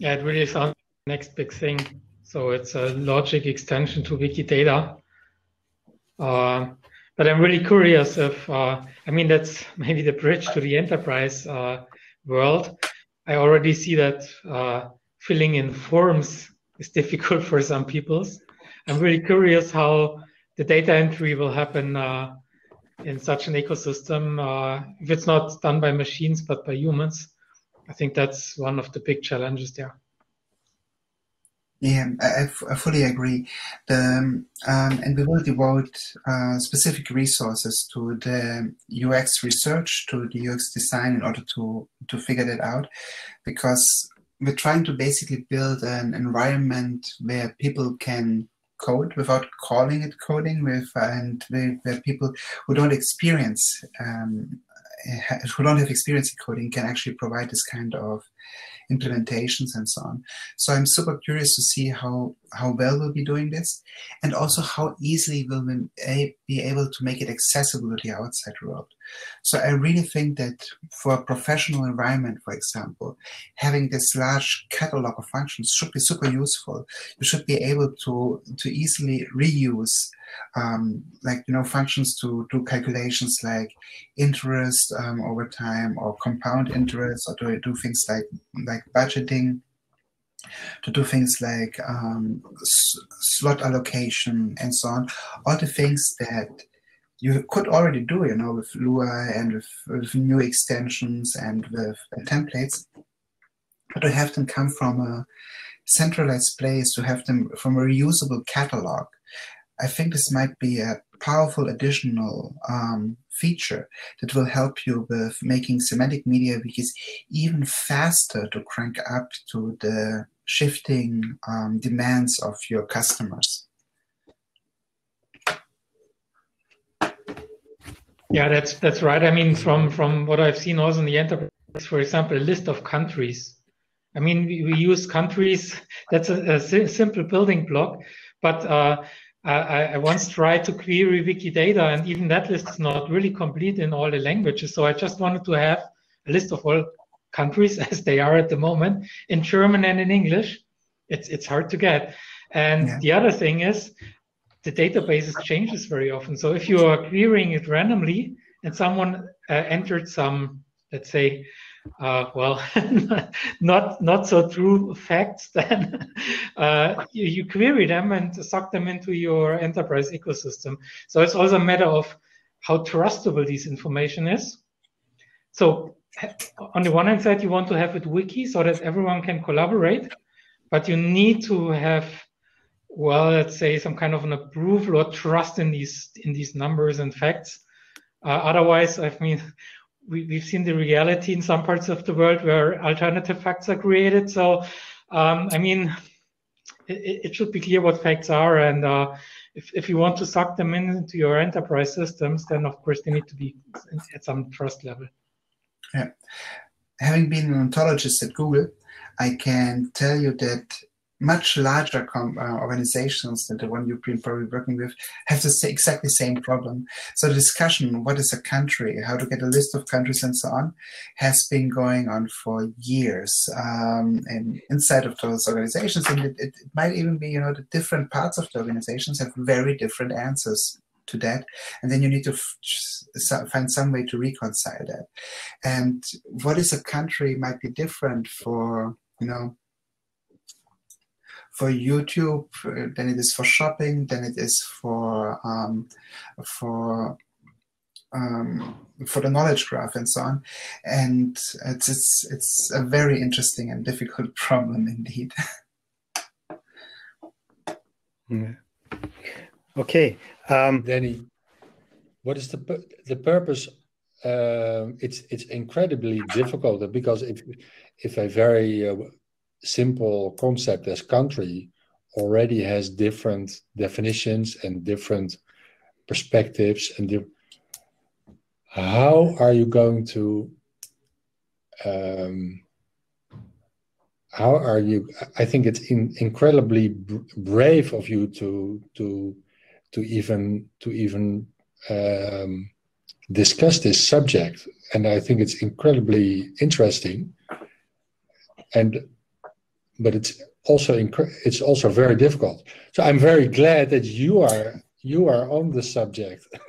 Yeah, it really sounds next big thing. So it's a logic extension to Wikidata. Uh, but I'm really curious if, uh, I mean, that's maybe the bridge to the enterprise uh, world. I already see that uh, filling in forms is difficult for some peoples. I'm really curious how the data entry will happen uh, in such an ecosystem uh, if it's not done by machines but by humans. I think that's one of the big challenges there. Yeah, I, I fully agree. The, um, and we will devote uh, specific resources to the UX research, to the UX design in order to, to figure that out. Because we're trying to basically build an environment where people can code without calling it coding with and where people who don't experience um, who don't have experience in coding can actually provide this kind of implementations and so on. So I'm super curious to see how, how well we'll be doing this and also how easily we'll be able to make it accessible to the outside world. So I really think that for a professional environment, for example, having this large catalog of functions should be super useful. You should be able to, to easily reuse um, like, you know, functions to do calculations like interest um, over time or compound interest or to do things like, like budgeting to do things like um, slot allocation and so on, all the things that you could already do, you know, with Lua and with, with new extensions and with templates, but to have them come from a centralized place, to have them from a reusable catalog, I think this might be a powerful additional um, feature that will help you with making semantic media wikis even faster to crank up to the shifting um, demands of your customers. Yeah, that's that's right. I mean, from from what I've seen also in the enterprise, for example, a list of countries. I mean, we, we use countries. That's a, a simple building block, but uh, I, I, once tried to query Wikidata, and even that list is not really complete in all the languages. So I just wanted to have a list of all countries as they are at the moment in German and in English. It's it's hard to get. And yeah. the other thing is the database changes very often. So if you are querying it randomly and someone uh, entered some, let's say, uh, well, not not so true facts, then uh, you, you, query them and suck them into your enterprise ecosystem. So it's also a matter of how trustable this information is. So on the one hand side, you want to have it wiki so that everyone can collaborate, but you need to have well, let's say some kind of an approval or trust in these in these numbers and facts. Uh, otherwise, I mean, we, we've seen the reality in some parts of the world where alternative facts are created. So, um, I mean, it, it, should be clear what facts are, and uh, if if you want to suck them in into your enterprise systems, then of course they need to be at some trust level. Yeah. Having been an ontologist at Google, I can tell you that much larger uh, organizations than the one you've been probably working with have the exactly same problem. So the discussion, what is a country, how to get a list of countries and so on, has been going on for years um, and inside of those organizations. And it, it, might even be, you know, the different parts of the organizations have very different answers to that. And then you need to find some way to reconcile that. And what is a country might be different for, you know, for YouTube, uh, than it is for shopping, than it is for um, for um, for the knowledge graph and so on. And it's it's it's a very interesting and difficult problem indeed. yeah. Okay, um, Danny, what is the the purpose? Uh, it's it's incredibly difficult because if if a very uh, simple concept as country already has different definitions and different perspectives and how are you going to um, how are you i think it's in, incredibly brave of you to to to even to even um, discuss this subject and i think it's incredibly interesting and but it's also it's also very difficult. So I'm very glad that you are you are on the subject.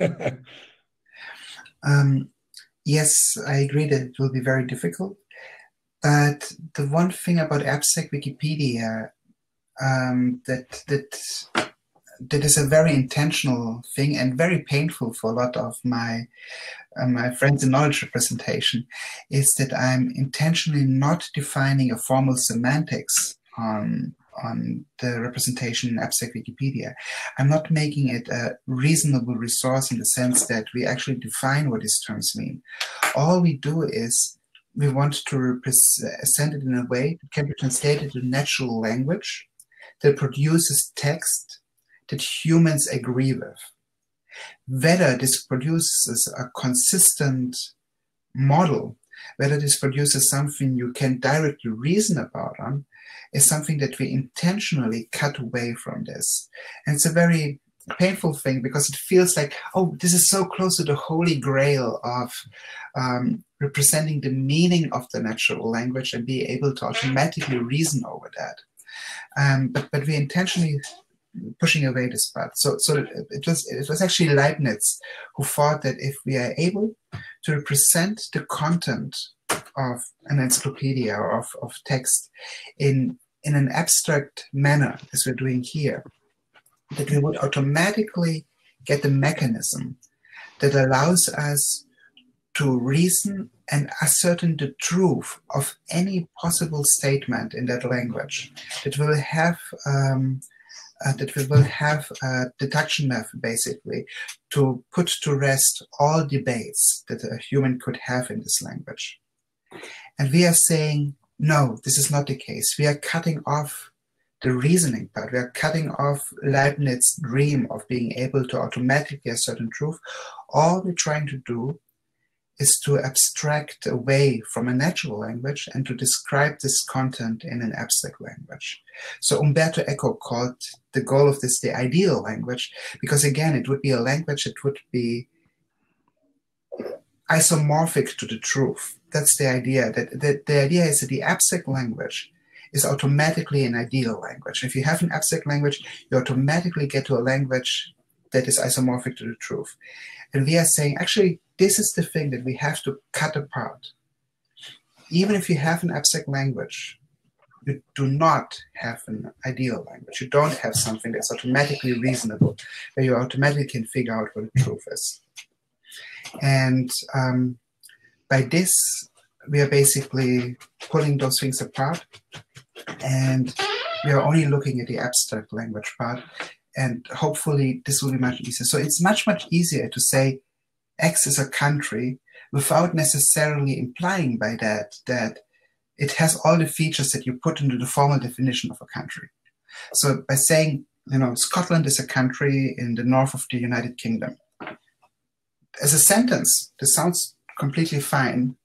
um, yes, I agree that it will be very difficult. But the one thing about abstract Wikipedia um, that that that is a very intentional thing and very painful for a lot of my uh, my friends in knowledge representation is that I'm intentionally not defining a formal semantics on on the representation in abstract Wikipedia. I'm not making it a reasonable resource in the sense that we actually define what these terms mean. All we do is we want to represent it in a way that can be translated to natural language that produces text that humans agree with. Whether this produces a consistent model, whether this produces something you can directly reason about on, is something that we intentionally cut away from this. And it's a very painful thing because it feels like, oh, this is so close to the holy grail of um, representing the meaning of the natural language and be able to automatically reason over that. Um, but but we intentionally pushing away this part. So so it was it was actually Leibniz who thought that if we are able to represent the content of an encyclopedia or of, of text in in an abstract manner, as we're doing here, that we would automatically get the mechanism that allows us to reason and ascertain the truth of any possible statement in that language that will have um, uh, that we will have a deduction method basically to put to rest all debates that a human could have in this language. And we are saying, no, this is not the case. We are cutting off the reasoning part. We are cutting off Leibniz's dream of being able to automatically assert truth. All we're trying to do is to abstract away from a natural language and to describe this content in an abstract language. So Umberto Eco called the goal of this the ideal language, because again, it would be a language that would be isomorphic to the truth. That's the idea. That, that the idea is that the abstract language is automatically an ideal language. If you have an abstract language, you automatically get to a language that is isomorphic to the truth. And we are saying, actually, this is the thing that we have to cut apart. Even if you have an abstract language, you do not have an ideal language. You don't have something that's automatically reasonable, where you automatically can figure out what the truth is. And um, by this, we are basically pulling those things apart, and we are only looking at the abstract language part. And hopefully, this will be much easier. So it's much, much easier to say X is a country without necessarily implying by that that it has all the features that you put into the formal definition of a country. So by saying, you know, Scotland is a country in the north of the United Kingdom, as a sentence, this sounds completely fine.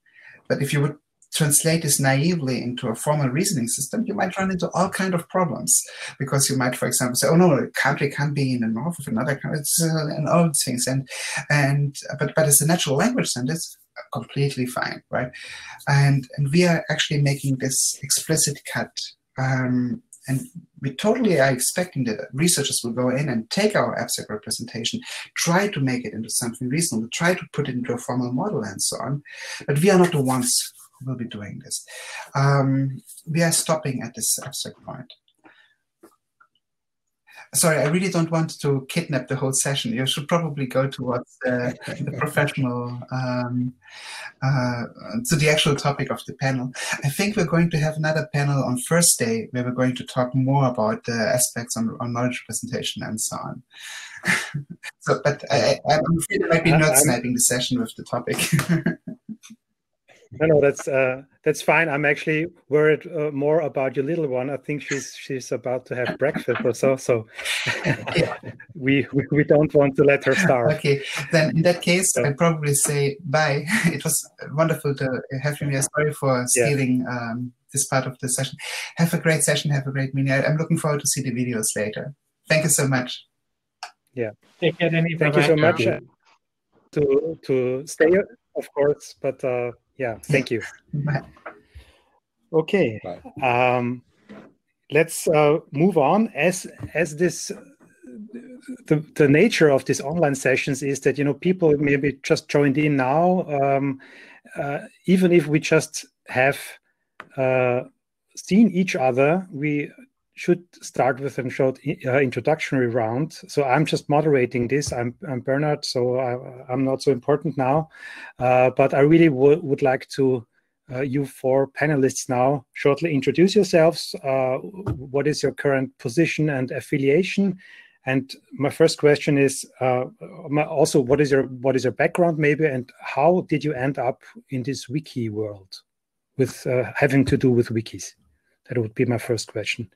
But if you would translate this naively into a formal reasoning system, you might run into all kind of problems because you might, for example, say, "Oh no, a country can't be in the north of another country," uh, and all things. And and but but as a natural language sentence, completely fine, right? And and we are actually making this explicit cut. Um, and we totally are expecting that researchers will go in and take our abstract representation, try to make it into something reasonable, try to put it into a formal model and so on. But we are not the ones will be doing this. Um, we are stopping at this abstract point sorry, I really don't want to kidnap the whole session. You should probably go towards the, the professional, um, uh, to the actual topic of the panel. I think we're going to have another panel on Thursday where we're going to talk more about the aspects on, on knowledge presentation and so on. so, but I, I'm afraid I might be not sniping the session with the topic. no, no, that's uh, that's fine. I'm actually worried uh, more about your little one. I think she's she's about to have breakfast or so. So we, we, we don't want to let her starve. Okay, then in that case, so. I probably say bye. It was wonderful to have you here. Sorry for stealing yeah. um, this part of the session. Have a great session. Have a great meeting. I'm looking forward to see the videos later. Thank you so much. Yeah. Take care, Danny. Thank you so much. To to stay, of course, but. Uh, yeah thank you okay um, let's uh, move on. As as this the, the nature of these online sessions is that you know people maybe just joined in now um, uh, even if we just have uh, seen each other we should start with a short uh, introductory round. So i'm just moderating this. I'm, I'm bernhard so I, am not so important now. Uh, but i really would like to uh, you four panelists now shortly introduce yourselves. Uh, what is your current position and affiliation? And my first question is uh, also what is your what is your background maybe, and how did you end up in this wiki world, with having to do with wikis? That would be my first question.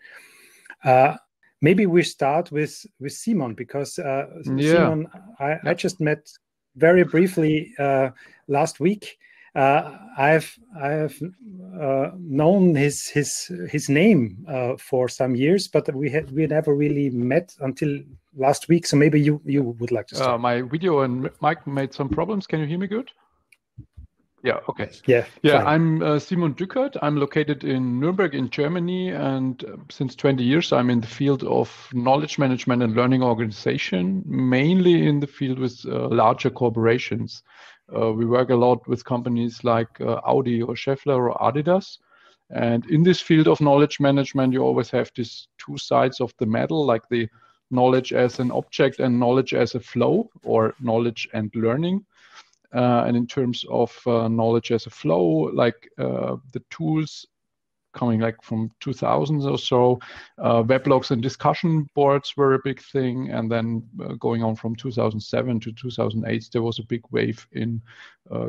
Uh, maybe we start with with Simon because uh, yeah. Simon, I, I, just met very briefly uh, last week. Uh, I've I've uh, known his his his name uh, for some years, but we had we never really met until last week. So maybe you you would like to start. My video and mic made some problems. Can you hear me good? Yeah. Okay. Yeah. Yeah. Fine. I'm uh, Simon Dückert. I'm located in Nuremberg in Germany, and uh, since 20 years I'm in the field of knowledge management and learning organization, mainly in the field with larger corporations. Uh, we work a lot with companies like uh, Audi or Schaeffler or Adidas. And in this field of knowledge management, you always have these two sides of the medal, like the knowledge as an object and knowledge as a flow, or knowledge and learning. Uh, and in terms of uh, knowledge as a flow, like uh, the tools coming like from 2000s or so. Uh, weblogs and discussion boards were a big thing. And then uh, going on from 2007 to 2008, there was a big wave in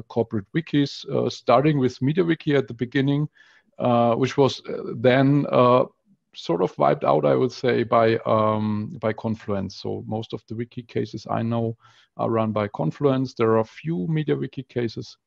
corporate wikis, starting with MediaWiki at the beginning, which was then sort of wiped out, I would say, by um, by Confluence. So most of the wiki cases I know are run by Confluence. There are a few MediaWiki cases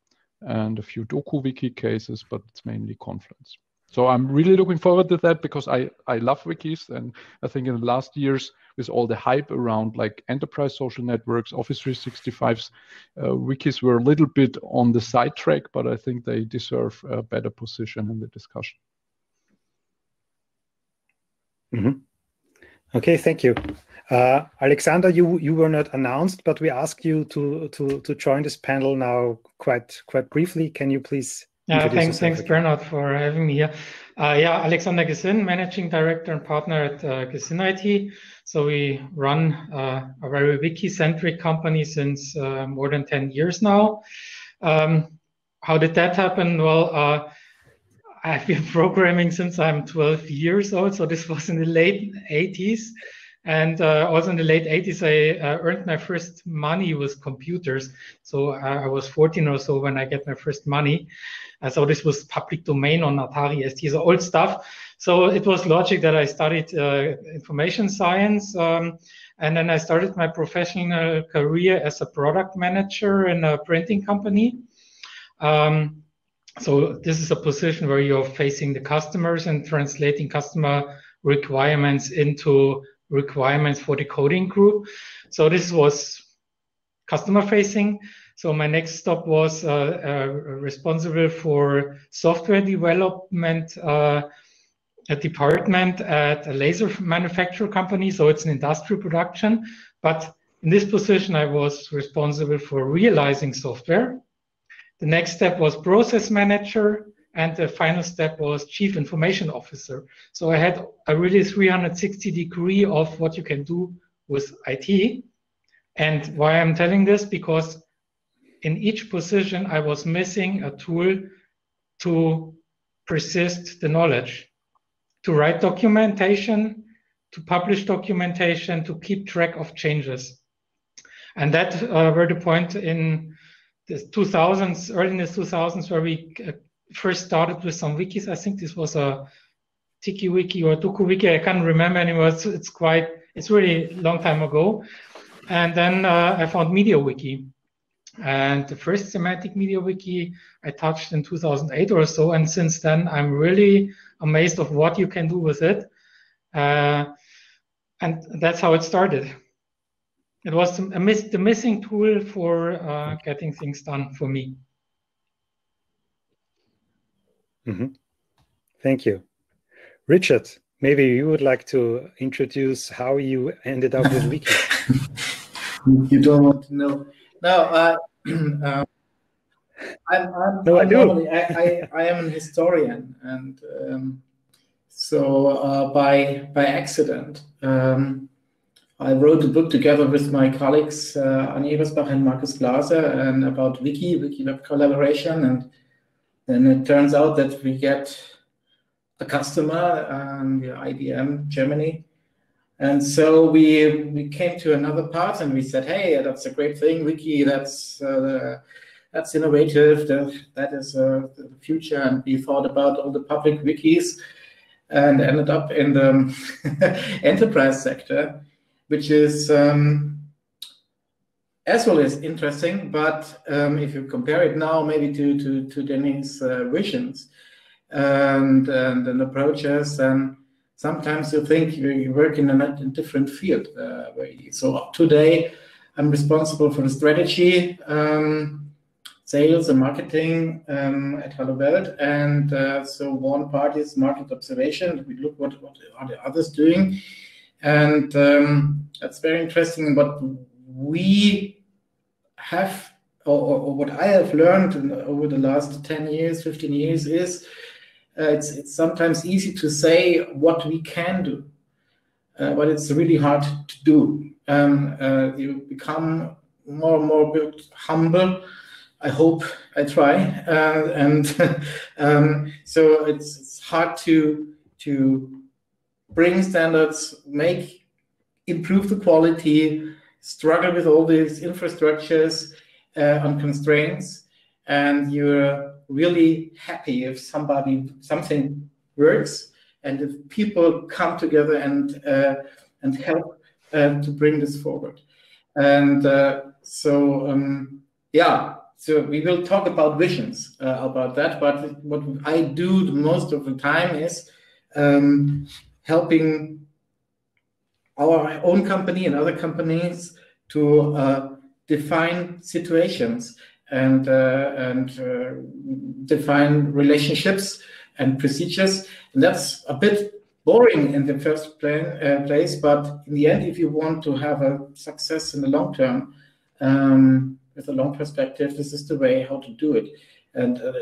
and a few DokuWiki cases, but it's mainly Confluence. So I'm really looking forward to that because I, I love wikis. And I think in the last years, with all the hype around like enterprise social networks, Office 365s, uh, wikis were a little bit on the sidetrack, but I think they deserve a better position in the discussion. Mm-hmm. Okay, thank you. Uh, Alexander, you you were not announced, but we asked you to to to join this panel now quite quite briefly. Can you please yeah, thanks, thanks, Bernhard, for having me here. Uh, yeah, Alexander Gesinn, Managing Director and Partner at uh, Gesinn IT. So we run uh, a very wiki-centric company since uh, more than 10 years now. Um, how did that happen? Well, uh, I've been programming since I'm 12 years old. So this was in the late 80s. And uh, also in the late 80s, I uh, earned my first money with computers. So I was 14 or so when I get my first money. Uh, so this was public domain on Atari ST, so old stuff. So it was logic that I studied uh, information science. Um, and then I started my professional career as a product manager in a printing company. Um, so this is a position where you're facing the customers and translating customer requirements into requirements for the coding group. So this was customer facing. So my next stop was uh, uh, responsible for software development uh, a department at a laser manufacturer company. So it's an industrial production. But in this position, I was responsible for realizing software. The next step was process manager. And the final step was chief information officer. So I had a really 360 degree of what you can do with IT. And why I'm telling this, because in each position, I was missing a tool to persist the knowledge, to write documentation, to publish documentation, to keep track of changes. And that uh, were the point in the 2000s, early in the 2000s, where we uh, first started with some wikis. I think this was a Tiki Wiki or Doku Wiki. I can't remember anymore. It's, it's quite, it's really long time ago. And then uh, I found MediaWiki. And the first semantic MediaWiki I touched in 2008 or so. And since then, I'm really amazed of what you can do with it. Uh, and that's how it started. It was a miss, the missing tool for uh, getting things done for me. Mm-hmm. Thank you. Richard, maybe you would like to introduce how you ended up with Wiki. you don't want to know. No, uh, uh, I'm, I'm, no, I'm I do. Normally, I, I, I, am an historian, and um, so uh, by by accident, um, I wrote a book together with my colleagues uh, Anja Ebersbach and Markus Glaser, and about Wiki, Wiki Web collaboration, and then it turns out that we get a customer, um, IBM Germany, and so we we came to another part and we said, hey, that's a great thing, Wiki, that's uh, that's innovative, that, that is uh, the future. And we thought about all the public wikis and ended up in the enterprise sector, which is um, as well as interesting. But um, if you compare it now, maybe to to to Denny's uh, visions and, and, and approaches, and sometimes you think you work in a, different field. Uh, so today, I'm responsible for the strategy, um, sales, and marketing um, at Hallo Welt. And uh, so one part is market observation. We look what what are the others doing, and um, that's very interesting. But we have, or, or, what I have learned over the last 10 years, 15 years is uh, it's, it's sometimes easy to say what we can do, uh, but it's really hard to do. Um, uh, you become more and more humble. I hope I try, uh, and um, so it's, it's hard to to bring standards, make improve the quality, struggle with all these infrastructures uh, and constraints, and you're really happy if somebody something works and if people come together and uh, and help uh, to bring this forward. And uh, so um, yeah, so we will talk about visions uh, about that. But what I do most of the time is um, helping our own company and other companies to uh, define situations and uh, and uh, define relationships and procedures. And that's a bit boring in the first plan, uh, place, but in the end, if you want to have a success in the long term, um, with a long perspective, this is the way how to do it. And uh,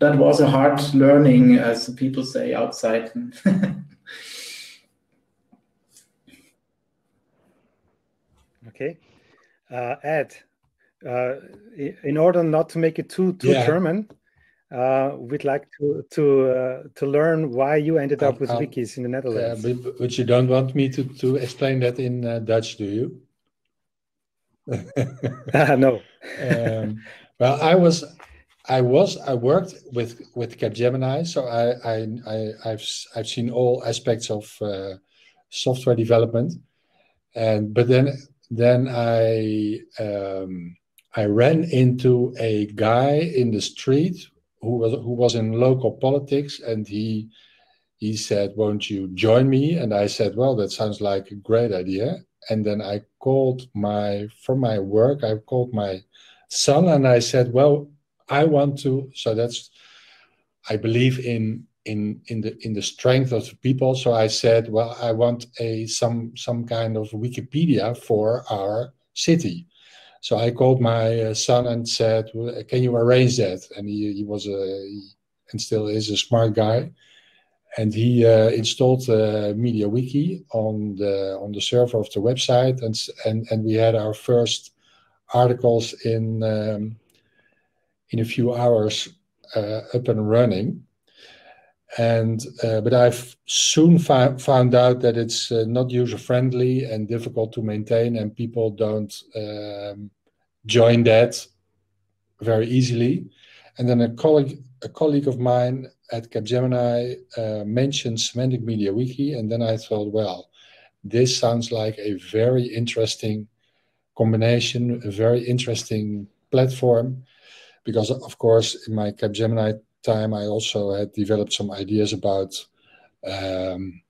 that was a hard learning, as people say outside. okay, uh, Ad, uh, in order not to make it too too Yeah. German, uh, we'd like to to uh, to learn why you ended up Um, with um, wikis in the Uh, Netherlands. but, but you don't want me to, to explain that in uh, Dutch, do you? no. um, well, I was, I was, I worked with with Capgemini, so I, I, I I've I've seen all aspects of uh, software development, and but then then I um, I ran into a guy in the street who was who was in local politics, and he he said, "Won't you join me?" And I said, "Well, that sounds like a great idea." And then I called my from my work, I called my son, and I said, "Well, I want to." So that's I believe in in in the in the strength of the people. So I said, "Well, I want a some some kind of Wikipedia for our city." So I called my uh, son and said, "Well, "Can you arrange that?" And he, he was a and still is a smart guy, and he uh, installed uh, MediaWiki on the on the server of the website, and and and we had our first articles in um, in a few hours uh, up and running. And uh, but I've soon found out that it's uh, not user friendly and difficult to maintain, and people don't um, join that very easily. And then a colleague, a colleague of mine at Capgemini uh, mentioned Semantic Media Wiki, and then I thought, well, this sounds like a very interesting combination, a very interesting platform, because of course in my Capgemini time I also had developed some ideas about, um,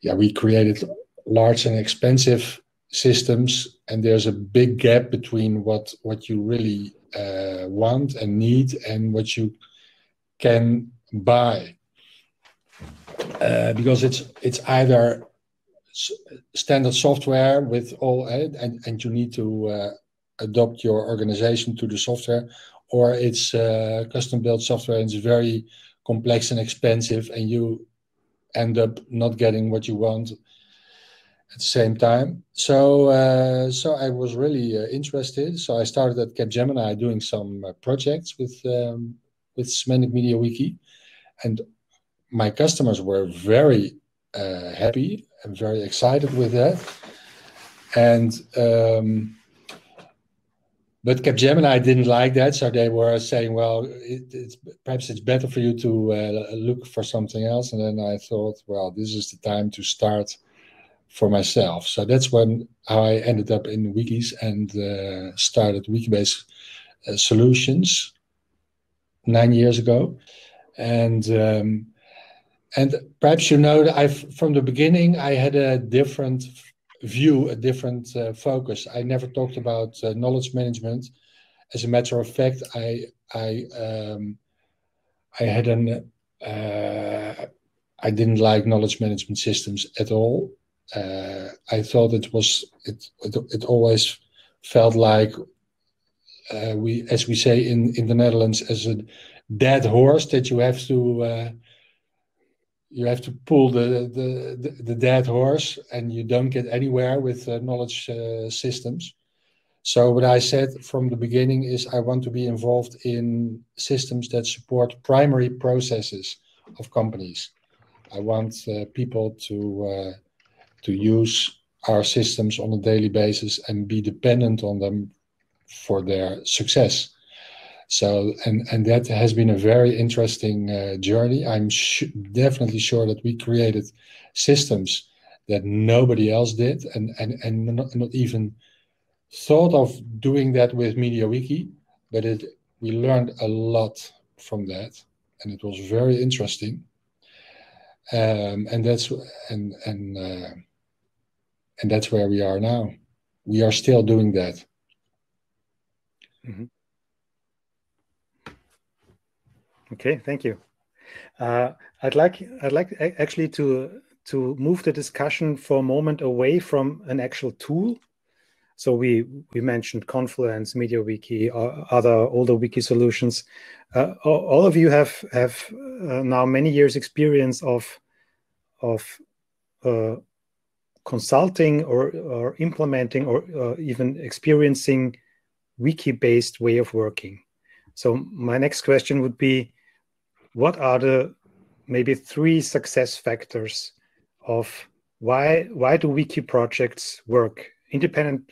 yeah, we created large and expensive systems, and there's a big gap between what what you really uh, want and need and what you can buy. uh, because it's it's either standard software with all uh, and and you need to uh, adopt your organization to the software or it's uh, custom built software and it's very complex and expensive and you end up not getting what you want at the same time. So uh, so i was really uh, interested. So i started at capgemini doing some uh, projects with um, with semantic media wiki. And my customers were very uh, happy and very excited with that. And um, but Capgemini didn't like that, so they were saying, "Well, it, it's, perhaps it's better for you to uh, look for something else." And then I thought, "Well, this is the time to start for myself." So that's when how I ended up in wikis and uh, started Wikibase uh, Solutions nine years ago, and um, and perhaps you know that I've from the beginning I had a different view, a different uh, focus. I never talked about uh, knowledge management. As a matter of fact, I I um, I had an uh, I didn't like knowledge management systems at all. Uh, I thought it was it it, it always felt like uh, we, as we say in in the Netherlands, as a dead horse that you have to uh, you have to pull the, the, the, the, dead horse and you don't get anywhere with uh, knowledge uh, systems. So what I said from the beginning is I want to be involved in systems that support primary processes of companies. I want uh, people to uh, to use our systems on a daily basis and be dependent on them for their success. So, and, and that has been a very interesting uh, journey. I'm definitely sure that we created systems that nobody else did and, and, and not, not even thought of doing that with MediaWiki, but it, we learned a lot from that and it was very interesting. Um, and that's and and uh, and that's where we are now. We are still doing that. Mm -hmm. Okay, thank you. Uh, I'd like I'd like actually to to move the discussion for a moment away from an actual tool. So we we mentioned Confluence, MediaWiki, other older wiki solutions. Uh, all of you have have uh, now many years experience of of uh, consulting or or implementing or uh, even experiencing wiki-based way of working. So my next question would be what are the maybe three success factors of why why do wiki projects work? Independent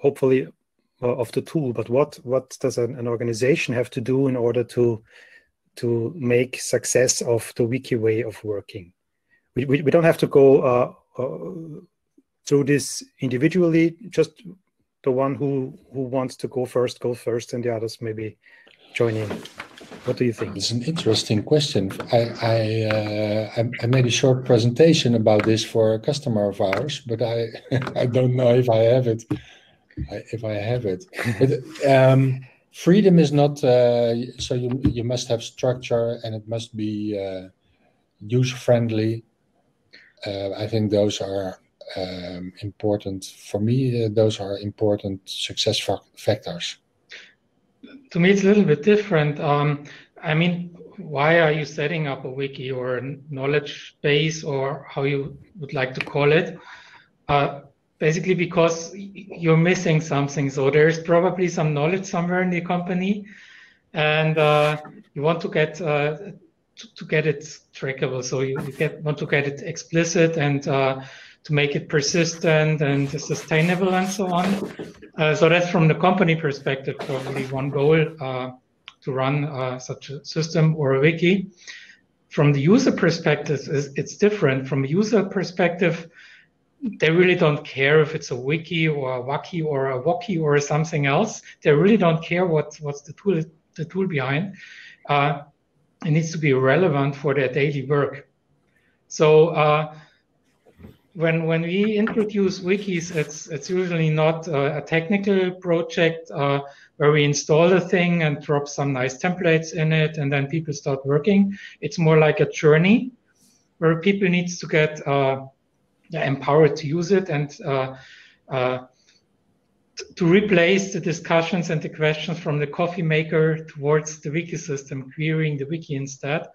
hopefully of the tool but what what does an, an organization have to do in order to to make success of the wiki way of working? We, we, we don't have to go uh, uh, through this individually just the one who who wants to go first go first and the others maybe join in what do you think? It's an interesting question. I I, uh, I, made a short presentation about this for a customer of ours, but I I don't know if I have it. If I have it, but um, freedom is not. Uh, so you you must have structure and it must be uh, user friendly. Uh, I think those are um, important for me. Uh, those are important success factors to me, it's a little bit different. Um, I mean, why are you setting up a wiki or a knowledge base or how you would like to call it? Uh, basically, because you're missing something. So there's probably some knowledge somewhere in the company, and uh, you want to get uh, to, to, get it trackable. So you, you, get want to get it explicit and uh, to make it persistent and sustainable and so on. Uh, so that's from the company perspective, probably one goal uh, to run uh, such a system or a wiki. From the user perspective, it's different. From a user perspective, they really don't care if it's a wiki or a waki or a waki or something else. They really don't care what, what's the tool, the tool behind. Uh, it needs to be relevant for their daily work. So uh, when when we introduce wikis, it's it's usually not a, a technical project uh, where we install a thing and drop some nice templates in it, and then people start working. It's more like a journey, where people needs to get uh, empowered to use it and uh, uh, to replace the discussions and the questions from the coffee maker towards the wiki system, querying the wiki instead.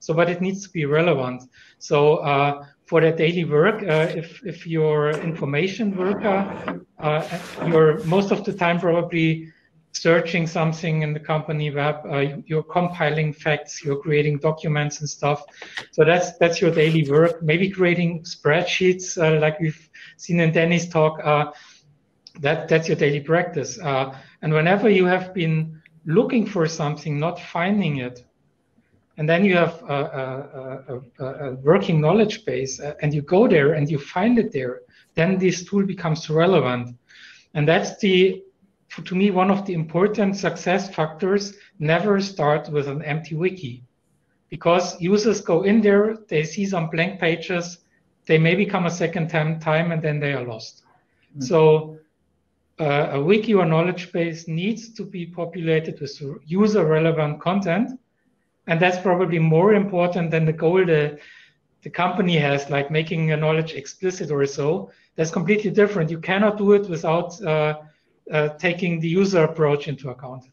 So, but it needs to be relevant. So, uh, for the daily work, uh, if if you're information worker, uh, you're most of the time probably searching something in the company web. Uh, you're compiling facts. You're creating documents and stuff. So that's that's your daily work. Maybe creating spreadsheets, uh, like we've seen in Danny's talk. Uh, that that's your daily practice. and whenever you have been looking for something, not finding it, and then you have a, a, a, a working knowledge base uh, and you go there and you find it there. Then this tool becomes relevant. And that's the to me one of the important success factors. Never start with an empty wiki. Because users go in there they see some blank pages they may become a second time, time and then they are lost. Mm-hmm. so uh, a wiki or knowledge base needs to be populated with user relevant content and that's probably more important than the goal the the company has, like making a knowledge explicit or so. That's completely different. You cannot do it without uh, uh, taking the user approach into account.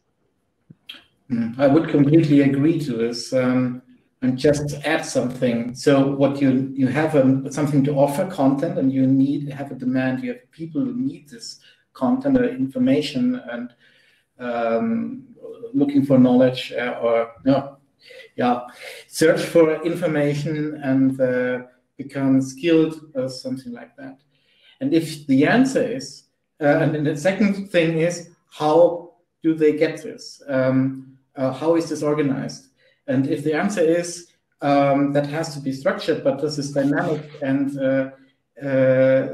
Mm, I would completely agree to this. Um, and just add something. So what you you have um, something to offer content, and you need have a demand. You have people who need this content or information and um, looking for knowledge uh, or no yeah, search for information and uh, become skilled or something like that. And if the answer is, uh, and then the second thing is, how do they get this? Um, uh, how is this organized? And if the answer is um, that has to be structured, but this is dynamic and uh, uh,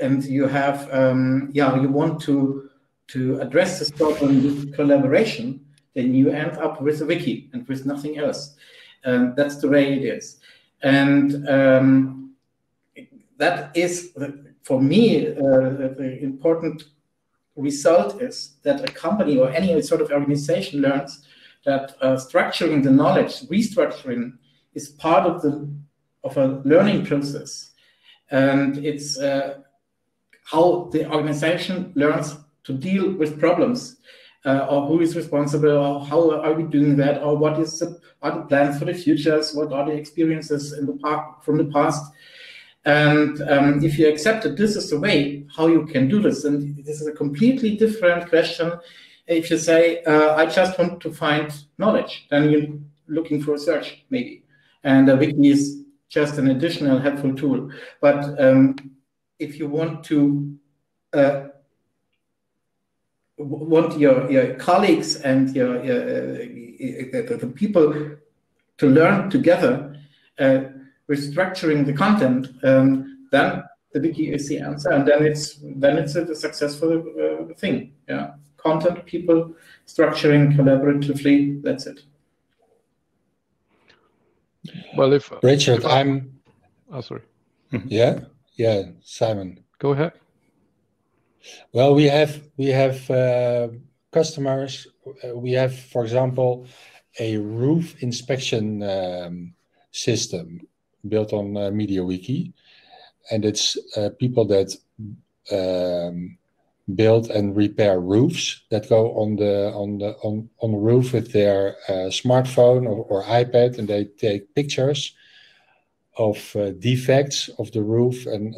and you have um, yeah you want to to address this problem with collaboration, then you end up with a wiki and with nothing else. Um, that's the way it is. And um, that is, for me, uh, the important result is that a company or any sort of organization learns that uh, structuring the knowledge, restructuring, is part of the of a learning process, and it's uh, how the organization learns to deal with problems uh, or who is responsible, or how are we doing that, or what is the, are the plans for the futures, what are the experiences in the park from the past. And um, if you accept that this is the way how you can do this, and this is a completely different question. If you say, uh, I just want to find knowledge, then you're looking for a search, maybe. And a wiki is just an additional helpful tool. But um, if you want to uh, want your, your colleagues and your, your uh, the people to learn together, uh, restructuring the content, um, then the wiki is the answer, and then it's then it's a, successful uh, thing. Yeah, content, people, structuring collaboratively. That's it. Well, if Richard, if I'm. Oh, sorry. Yeah, yeah, Simon. Go ahead. Well, we have we have uh, customers. Uh, we have, for example, a roof inspection um, system built on uh, MediaWiki, and it's uh, people that um, build and repair roofs that go on the on the on, on the roof with their uh, smartphone or, or, iPad, and they take pictures of uh, defects of the roof and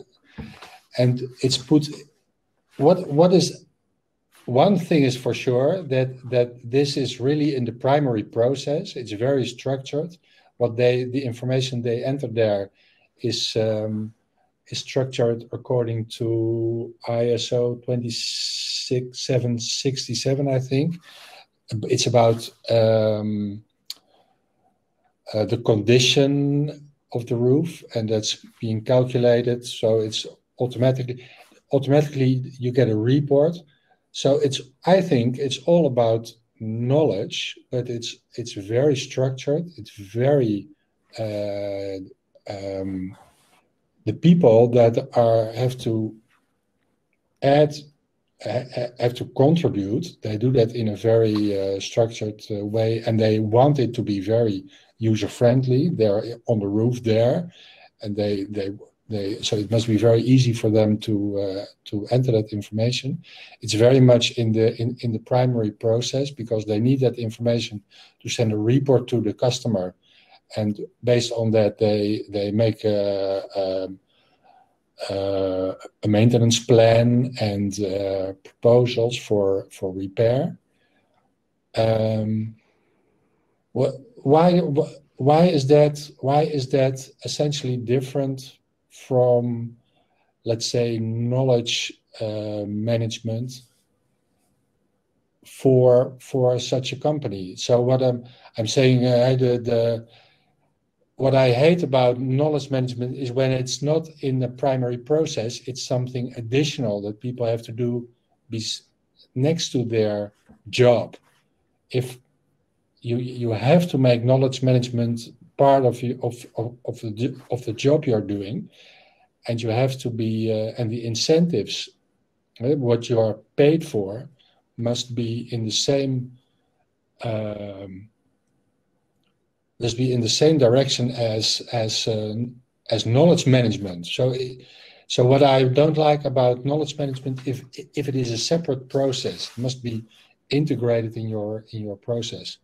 and it's put what what is one thing is for sure that that this is really in the primary process. It's very structured. What they the information they enter there is um, is structured according to ISO 26767, I think. It's about um, uh, the condition of the roof, and that's being calculated. So it's automatically automatically you get a report. So it's I think it's all about knowledge, but it's it's very structured. It's very uh, um, the people that are have to add have to contribute. They do that in a very uh, structured uh, way, and they want it to be very user friendly. They're on the roof there, and they they they so it must be very easy for them to uh, to enter that information. It's very much in the in, in the primary process because they need that information to send a report to the customer, and based on that they they make a, a, a maintenance plan and uh, proposals for for repair. Um, what why why is that why is that essentially different from let's say knowledge uh, management for for such a company. So what i'm i'm saying uh, the the what i hate about knowledge management is when it's not in the primary process it's something additional that people have to do next to their job. If you you have to make knowledge management part of you of, of, of the of the job you're doing and you have to be uh, and the incentives uh, what you are paid for must be in the same um, must be in the same direction as as uh, as knowledge management. So so what i don't like about knowledge management if if it is a separate process must be integrated in your in your process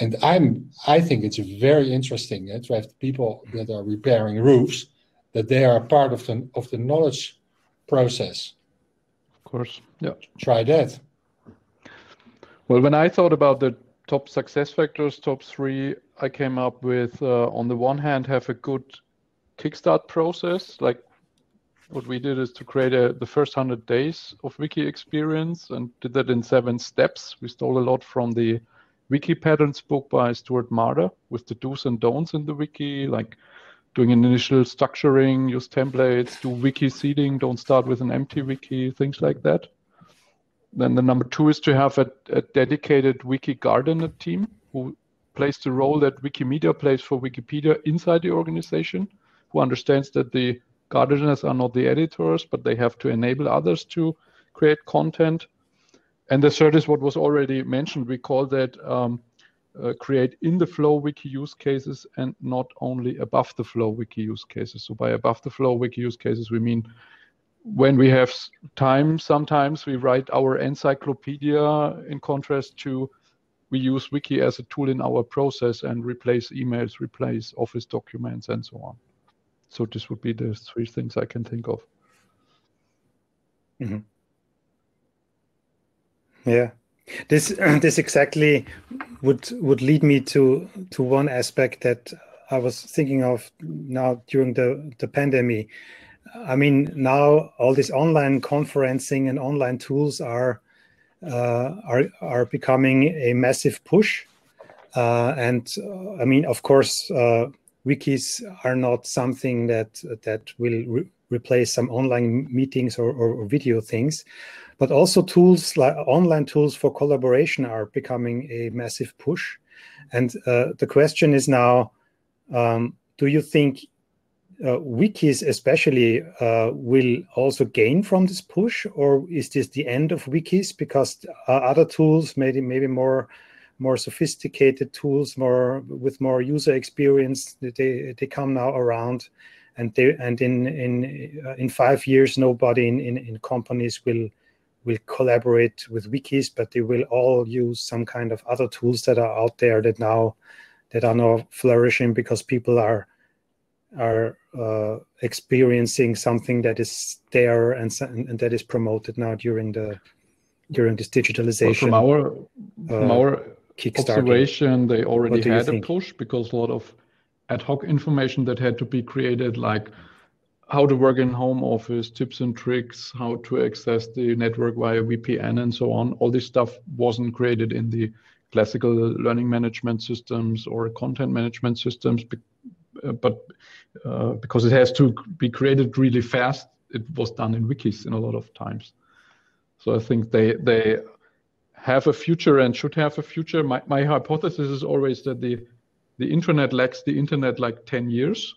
and I'm I think it's very interesting uh, to have people that are repairing roofs that they are part of the of the knowledge process. Of course, yeah. Try that. Well, when I thought about the top success factors, top three, I came up with uh, on the one hand have a good kickstart process. Like what we did is to create a, the first hundred days of wiki experience and did that in seven steps. We stole a lot from the wiki patterns book by Stewart Mader with the do's and don'ts in the wiki, like doing an initial structuring, use templates, do wiki seeding, don't start with an empty wiki, things like that. Then the number two is to have a, a dedicated wiki gardener team who plays the role that Wikimedia plays for Wikipedia inside the organization, who understands that the gardeners are not the editors, but they have to enable others to create content and the third is what was already mentioned. We call that um, uh, create in the flow wiki use cases and not only above the flow wiki use cases. So by above the flow wiki use cases, we mean when we have time, sometimes we write our encyclopedia in contrast to we use wiki as a tool in our process and replace emails, replace office documents, and so on. So this would be the three things I can think of. Mm -hmm. Yeah, this this exactly would would lead me to to one aspect that I was thinking of now during the the pandemic. I mean, now all this online conferencing and online tools are uh, are are becoming a massive push, uh, and uh, I mean, of course, uh, wikis are not something that that will replace some online meetings or, or, or video things, but also tools like online tools for collaboration are becoming a massive push. And uh, the question is now, um, do you think uh, wikis especially uh, will also gain from this push? Or is this the end of wikis? Because uh, other tools maybe maybe more more sophisticated tools more with more user experience they they come now around and they and in in uh, in five years nobody in, in in companies will will collaborate with wikis, but they will all use some kind of other tools that are out there that now that are now flourishing because people are are uh, experiencing something that is there and, and that is promoted now during the during this digitalization. Well, from our from uh, our observation, they already had a push because a lot of ad hoc information that had to be created, like how to work in home office, tips and tricks, how to access the network via VPN and so on. All this stuff wasn't created in the classical learning management systems or content management systems, uh, but uh, because it has to be created really fast, it was done in wikis in a lot of times. So I think they they have a future and should have a future. My my hypothesis is always that the the internet lacks the internet like 10 years.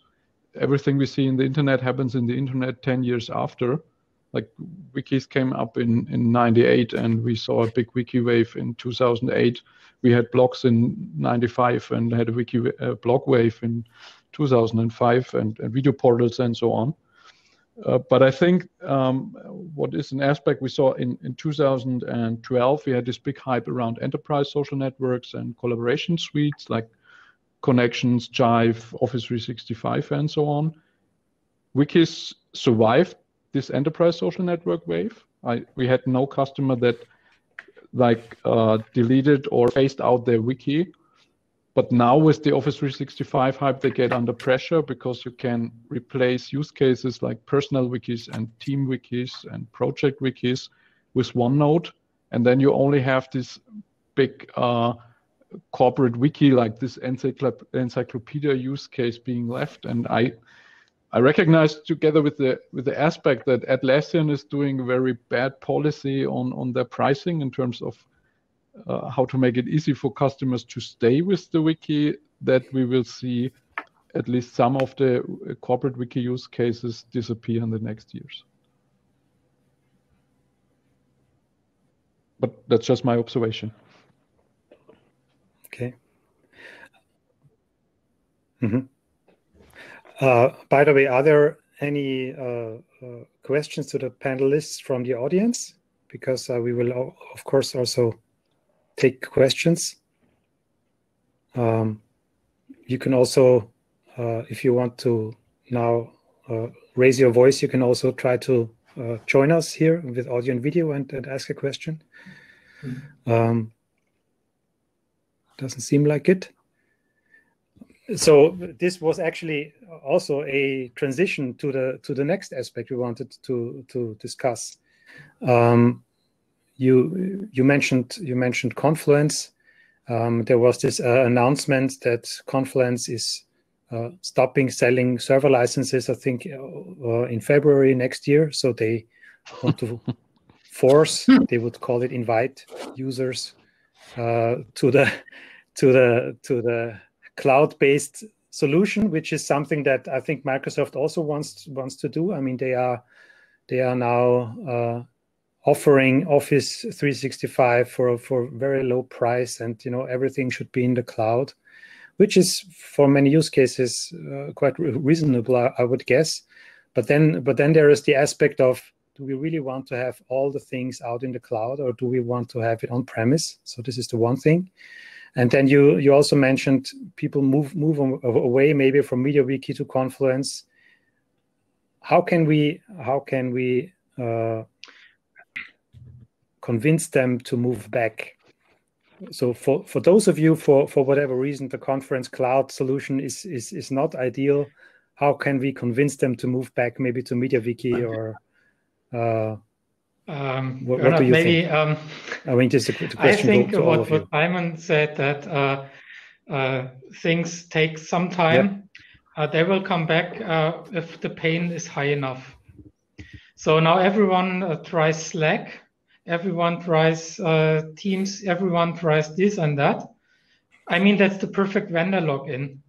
Everything we see in the internet happens in the internet 10 years after. Like wikis came up in in 98 and we saw a big wiki wave in 2008 we had blogs in 95 and had a wiki uh, blog wave in 2005 and, and video portals and so on. Uh, but I think um, what is an aspect we saw in, in 2012, we had this big hype around enterprise social networks and collaboration suites like Connections, Jive, Office 365, and so on. Wikis survived this enterprise social network wave. I, we had no customer that like uh, deleted or phased out their wiki but now with the Office 365 hype, they get under pressure because you can replace use cases like personal wikis and team wikis and project wikis with OneNote. And then you only have this big uh, corporate wiki like this encyclopedia use case being left. And I I recognize together with the with the aspect that Atlassian is doing very bad policy on on their pricing in terms of uh, how to make it easy for customers to stay with the wiki, that we will see at least some of the uh, corporate wiki use cases disappear in the next years. But that's just my observation. Okay. Mm -hmm. uh, by the way, are there any uh, uh, questions to the panelists from the audience? Because uh, we will, of course, also take questions. Um, you can also, uh, if you want to now uh, raise your voice, you can also try to uh, join us here with audio and video and, and ask a question. Mm-hmm. Um, doesn't seem like it. So this was actually also a transition to the to the next aspect we wanted to to discuss. Um, you you mentioned you mentioned Confluence. Um, there was this uh, announcement that Confluence is uh, stopping selling server licenses. I think uh, in February next year. So they want to force. They would call it invite users uh, to the to the to the cloud-based solution, which is something that I think Microsoft also wants wants to do. I mean, they are they are now uh, offering Office 365 for for very low price, and you know everything should be in the cloud, which is for many use cases uh, quite reasonable, I, I, would guess. But then, but then there is the aspect of do we really want to have all the things out in the cloud, or do we want to have it on premise? So this is the one thing. And then you you also mentioned people move move away maybe from MediaWiki to Confluence. How can we how can we uh, convince them to move back. So for, for those of you, for, for whatever reason, the Confluence cloud solution is, is, is not ideal, how can we convince them to move back maybe to MediaWiki or uh, um, what, what do you maybe, think? Um, I mean, just a, question. I think to, what, what Simon said that uh, uh, things take some time. Uh, they will come back uh, if the pain is high enough. So now everyone uh, tries Slack everyone tries uh, Teams, everyone tries this and that. I mean, that's the perfect vendor lock-in.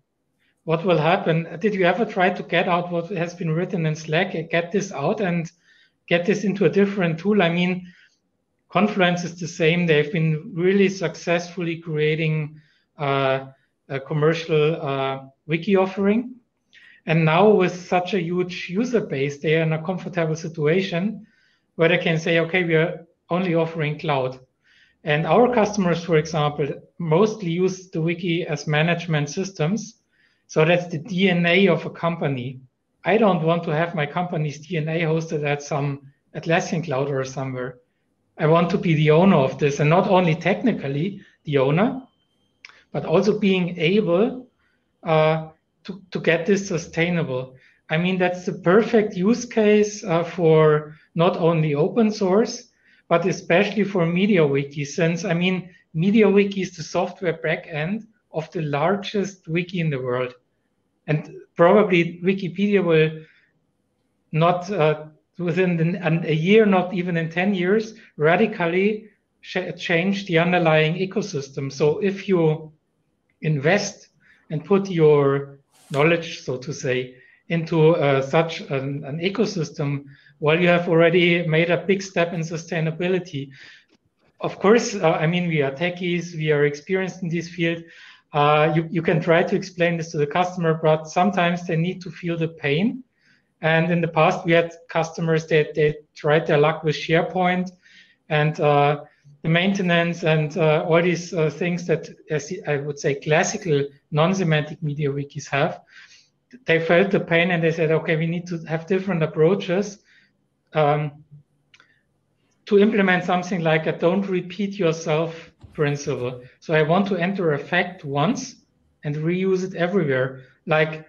What will happen? Did you ever try to get out what has been written in Slack, get this out and get this into a different tool? I mean, Confluence is the same. They've been really successfully creating uh, a commercial uh, wiki offering. And now, with such a huge user base, they are in a comfortable situation where they can say, okay, we are only offering cloud. And our customers, for example, mostly use the wiki as management systems. So that's the DNA of a company. I don't want to have my company's DNA hosted at some Atlassian cloud or somewhere. I want to be the owner of this and not only technically the owner, but also being able uh, to, to get this sustainable. I mean, that's the perfect use case uh, for not only open source, but especially for MediaWiki, since I mean, MediaWiki is the software backend of the largest wiki in the world. And probably Wikipedia will not uh, within the, a year, not even in 10 years, radically change the underlying ecosystem. So if you invest and put your knowledge, so to say, into uh, such an, an, ecosystem while you have already made a big step in sustainability. Of course, uh, I mean, we are techies, we are experienced in this field. Uh, you, you can try to explain this to the customer, but sometimes they need to feel the pain. And in the past, we had customers that they tried their luck with SharePoint and uh, the maintenance and uh, all these uh, things that I would say classical non-semantic MediaWikis have. They felt the pain and they said, okay, we need to have different approaches um, to implement something like a don't repeat yourself principle. So I want to enter a fact once and reuse it everywhere. Like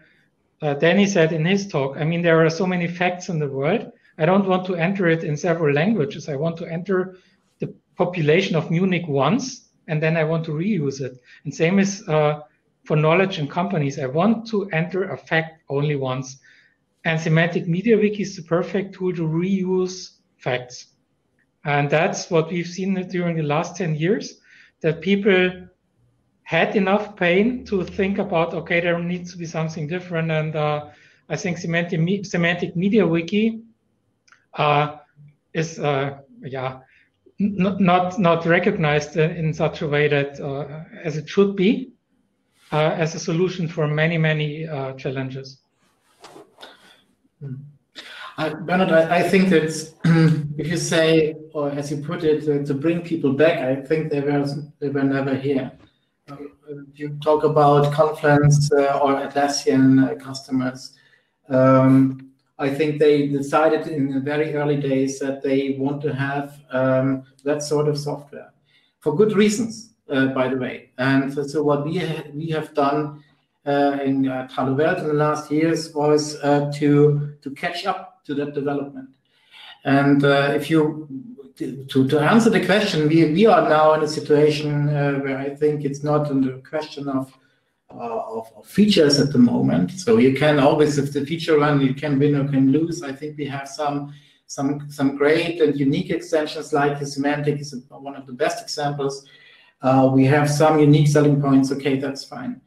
uh, Danny said in his talk, I mean, there are so many facts in the world. I don't want to enter it in several languages. I want to enter the population of Munich once, and then I want to reuse it. And same is uh, for knowledge and companies. I want to enter a fact only once. And Semantic MediaWiki is the perfect tool to reuse facts. And that's what we've seen during the last 10 years, that people had enough pain to think about, okay, there needs to be something different. And uh, I think Semantic, Semantic MediaWiki uh, is, uh, yeah, not not recognized in such a way that uh, as it should be uh, as a solution for many many uh, challenges. Bernhard, I, I, think that if you say, or as you put it, uh, to bring people back, I think they were they were never here. Uh, you talk about Confluence uh, or Atlassian customers. Um, I think they decided in the very early days that they want to have um, that sort of software for good reasons, uh, by the way. And so, what we ha we have done uh, in uh, in the last years was uh, to to catch up to that development. And uh, if you to, to answer the question, we, we are now in a situation uh, where I think it's not a question of uh, of, of, features at the moment. So you can always, if the feature run, you can win or can lose. I think we have some some some great and unique extensions like the semantic is one of the best examples. Uh, we have some unique selling points. Okay, that's fine.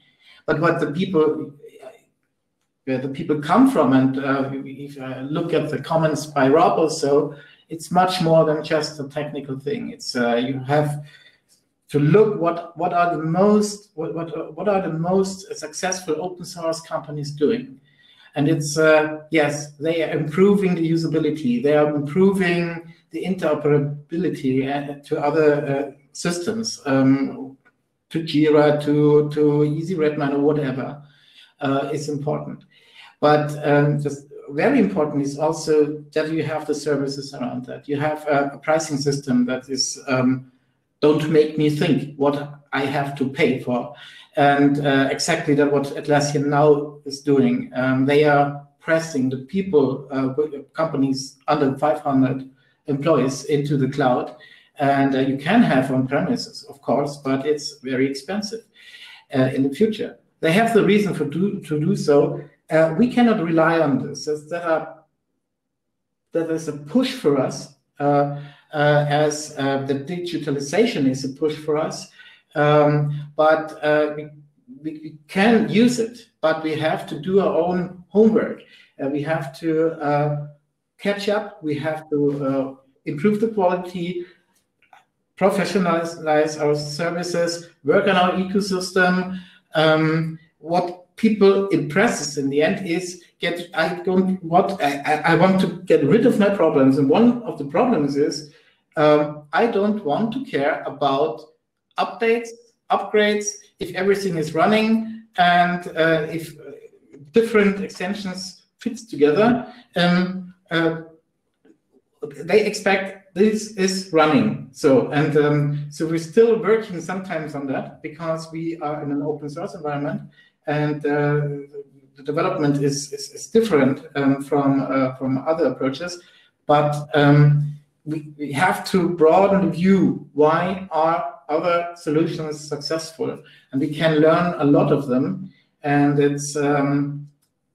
But what the people where the people come from, and uh, if I look at the comments by Rob also, it's much more than just a technical thing. It's uh, you have to look what what are the most what what, what are the most successful open source companies doing. And it's uh, yes they are improving the usability. They are improving the interoperability uh, to other uh, systems um, to Jira to to Easy Redmine or whatever uh, is important. But um, just very important is also that you have the services around that you have a, a pricing system that is um, don't make me think what I have to pay for. And uh, exactly that what Atlassian now is doing. Um, they are pressing the people, uh, companies under 500 employees into the cloud. And uh, you can have on premises, of course, but it's very expensive uh, in the future. They have the reason for do, to do so. Uh, we cannot rely on this. That, are, that is a push for us uh, uh, as uh, the digitalization is a push for us. Um, but uh, we, we, can use it, but we have to do our own homework. we have to catch up. We have to improve the quality, professionalize our services, work on our ecosystem. Um, what people impresses in the end is get I don't what I, I want to get rid of my problems, and one of the problems is um, I don't want to care about updates, upgrades, if everything is running and uh, if uh, different extensions fits together. Um, uh, they expect this is running. So and um, so we're still working sometimes on that because we are in an open source environment and uh, the development is is, is different um, from uh, from other approaches. But um, we, we have to broaden the view. Why are other solutions successful? And we can learn a lot of them. And it's, um,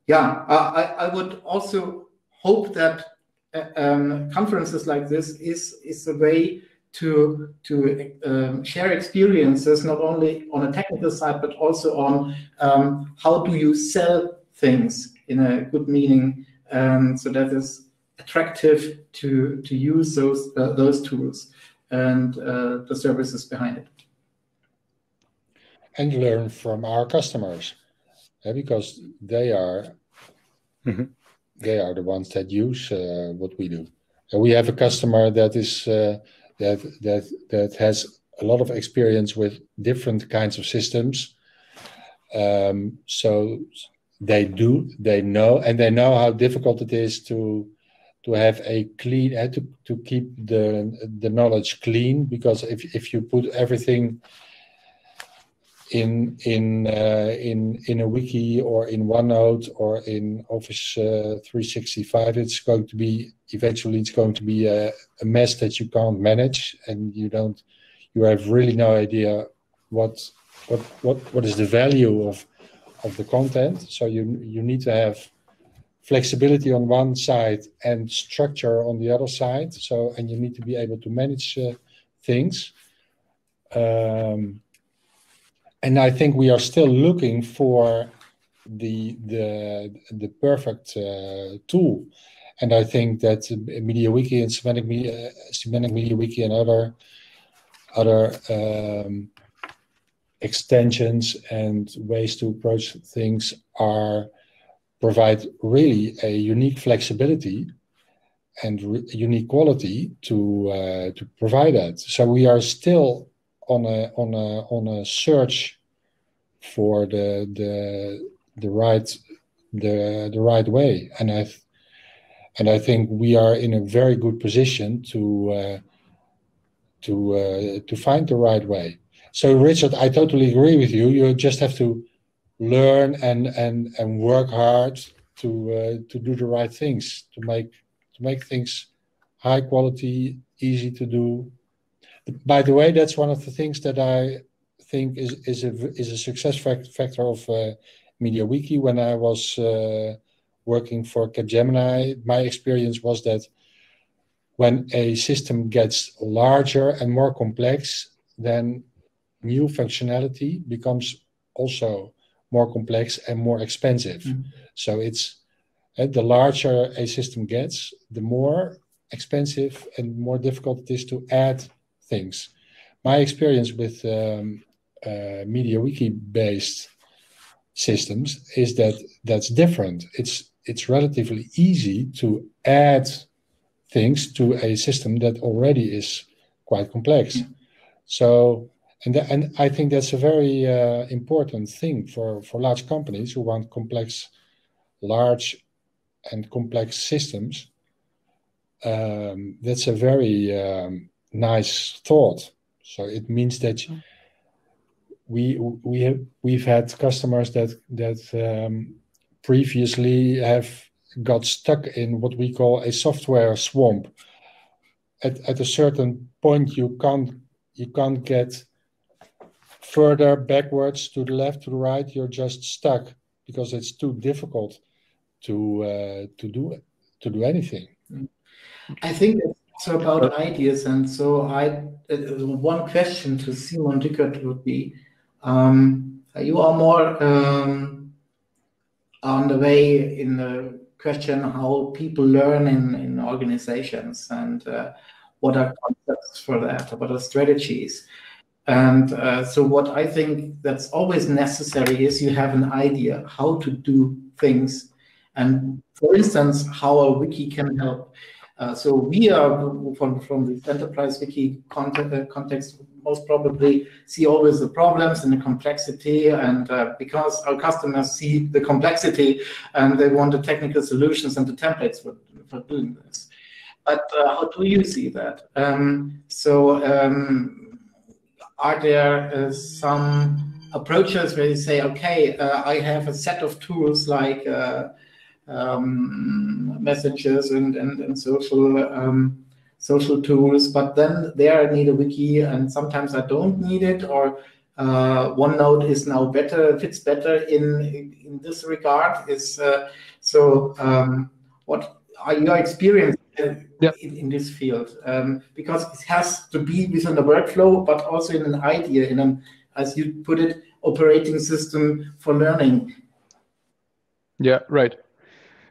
yeah, I, I would also hope that uh, um, conferences like this is, is a way to to um, share experiences not only on a technical side but also on um, how do you sell things in a good meaning, um, so that is attractive to to use those uh, those tools and uh, the services behind it. And learn from our customers, yeah, because they are mm -hmm. they are the ones that use uh, what we do. And we have a customer that is uh, that that that has a lot of experience with different kinds of systems. Um, so they do, they know, and they know how difficult it is to to have a clean uh, to, to keep the the knowledge clean because if, if you put everything in in uh, in in a wiki or in OneNote or in Office uh, 365, it's going to be eventually it's going to be a, a, mess that you can't manage, and you don't you have really no idea what what what what is the value of of the content. So you you need to have flexibility on one side and structure on the other side. So and you need to be able to manage uh, things. Um, and I think we are still looking for the the the perfect uh, tool. And I think that MediaWiki and Semantic Media, Semantic MediaWiki and other other um, extensions and ways to approach things are provide really a unique flexibility and unique quality to uh, to provide that. So we are still on a on a on a search for the the the right the the right way, and I and I think we are in a very good position to uh, to uh, to find the right way. So Richard, I totally agree with you. You just have to learn and and and work hard to uh, to do the right things to make to make things high quality, easy to do. By the way, that's one of the things that I think is is a is a success factor of uh, MediaWiki. When I was uh, working for Capgemini, my experience was that when a system gets larger and more complex, then new functionality becomes also more complex and more expensive. Mm. So it's uh, the larger a system gets, the more expensive and more difficult it is to add things. My experience with um, uh, MediaWiki based systems is that that's different. It's it's relatively easy to add things to a system that already is quite complex. Mm. So and, and I think that's a very uh, important thing for, for large companies who want complex, large and complex systems. Um, that's a very um, nice thought. So it means that mm. we we have we've had customers that that um, previously have got stuck in what we call a software swamp. At at a certain point, you can't you can't get further backwards to the left to the right. You're just stuck because it's too difficult to uh, to do to do anything. I think it's about ideas and so i uh, one question to Simon Dückert would be um, you are more um, on the way in the question how people learn in, in organizations and uh, what are concepts for that what are strategies and uh, so, what I think that's always necessary is you have an idea how to do things. And for instance, how a wiki can help. Uh, so, we are from, from the enterprise wiki context, uh, context, most probably see always the problems and the complexity. And uh, because our customers see the complexity and they want the technical solutions and the templates for, for doing this. But uh, how do you see that? Um, so, um, are there uh, some approaches where you say, okay, I have a set of tools like um, messages and, and, and social um, social tools, but then there I need a wiki and sometimes I don't need it or uh, OneNote is now better, fits better in in this regard. Is uh, so um, what are your experience yeah. in, in, this field um, because it has to be within the workflow, but also in an idea, in an, as you put it, operating system for learning. Yeah, right.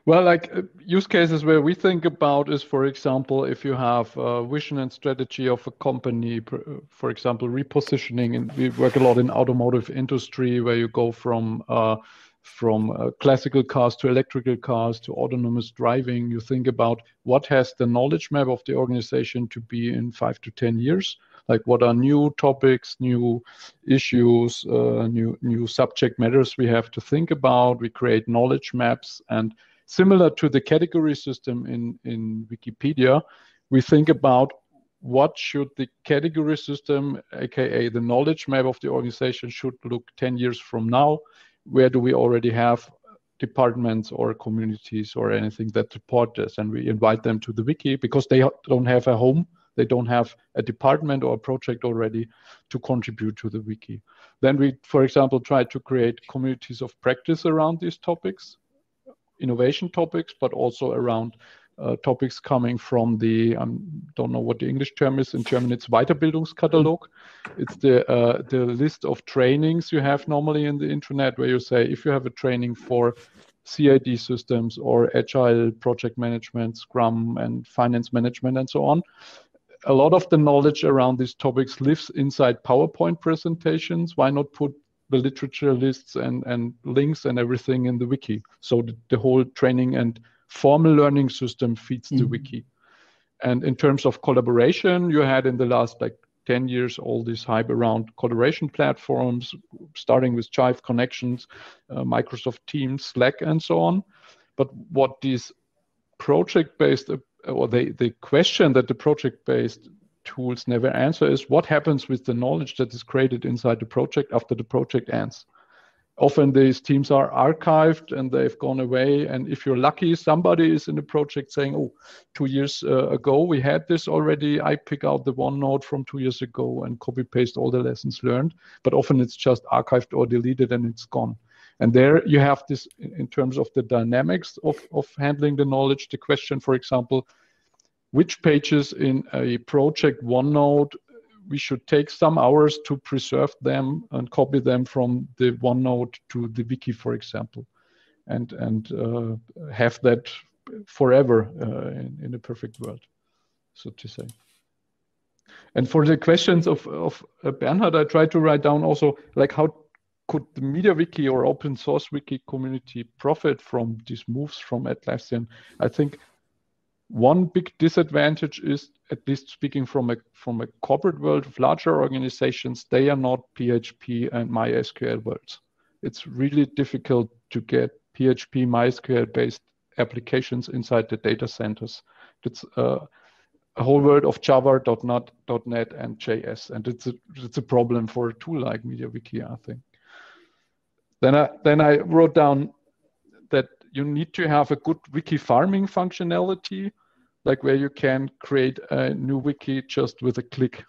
Well, like uh, use cases where we think about is, for example, if you have a vision and strategy of a company, for example, repositioning, and we work a lot in automotive industry where you go from uh, from uh, classical cars to electrical cars to autonomous driving. You think about what has the knowledge map of the organization to be in five to ten years. Like what are new topics, new issues, uh, new new subject matters we have to think about. We create knowledge maps and similar to the category system in, in Wikipedia, we think about what should the category system, aka the knowledge map of the organization, should look 10 years from now. Where do we already have departments or communities or anything that support this? And we invite them to the wiki because they don't have a home, they don't have a department or a project already to contribute to the wiki. Then we, for example, try to create communities of practice around these topics innovation topics, but also around uh, topics coming from the I um, don't know what the English term is in German. It's Weiterbildungskatalog. It's the uh, the list of trainings you have normally in the internet, where you say if you have a training for CID systems or agile project management, Scrum, and finance management, and so on. A lot of the knowledge around these topics lives inside PowerPoint presentations. Why not put the literature lists and, and links and everything in the wiki. So the, the whole training and formal learning system feeds mm-hmm. the wiki. And in terms of collaboration, you had in the last like 10 years all this hype around collaboration platforms, starting with Jive Connections, uh, Microsoft Teams, Slack, and so on. But what these project based, uh, or the, the question that the project based tools never answer is what happens with the knowledge that is created inside the project after the project ends. Often these teams are archived and they've gone away. And if you're lucky, somebody is in the project saying, oh, two years uh, ago we had this already. I pick out the OneNote from two years ago and copy paste all the lessons learned. But often it's just archived or deleted and it's gone. And there you have this in terms of the dynamics of, of handling the knowledge. The question, for example, which pages in a project OneNote we should take some hours to preserve them and copy them from the OneNote to the wiki, for example, and and uh, have that forever uh, in, in a perfect world, so to say. And for the questions of of uh, Bernhard, I tried to write down also like how could the MediaWiki or open source wiki community profit from these moves from Atlassian? I think one big disadvantage is, at least speaking from a from a corporate world of larger organizations, they are not PHP and MySQL worlds. It's really difficult to get PHP MySQL based applications inside the data centers. It's uh, a whole world of Java, .NET, .NET, and JS, and it's a it's a problem for a tool like MediaWiki, I think. Then I then I wrote down that you need to have a good wiki farming functionality like where you can create a new wiki just with a click,